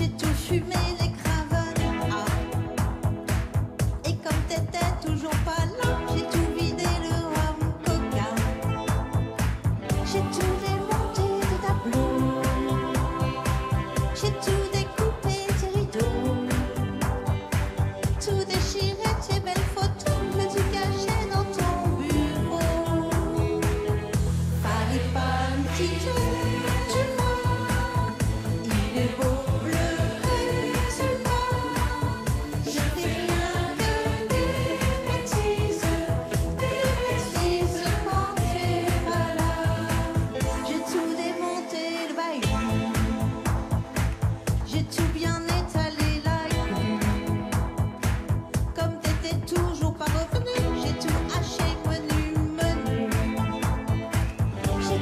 j'ai tout fumé.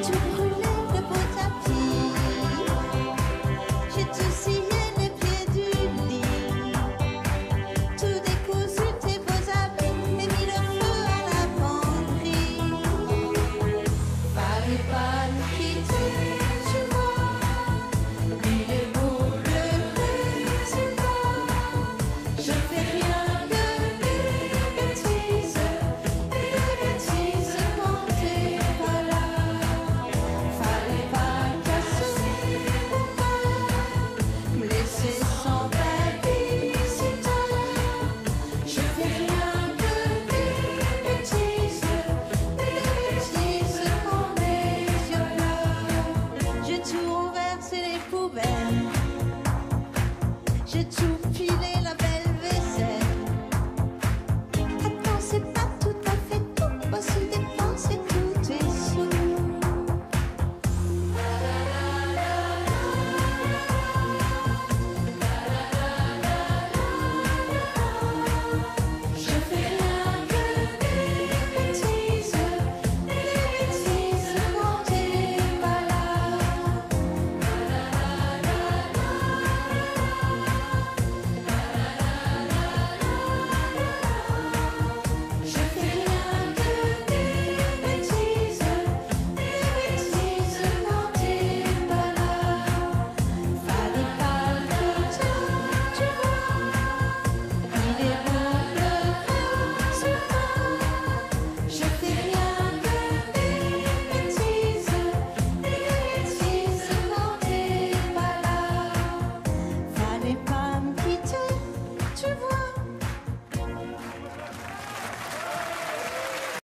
to you.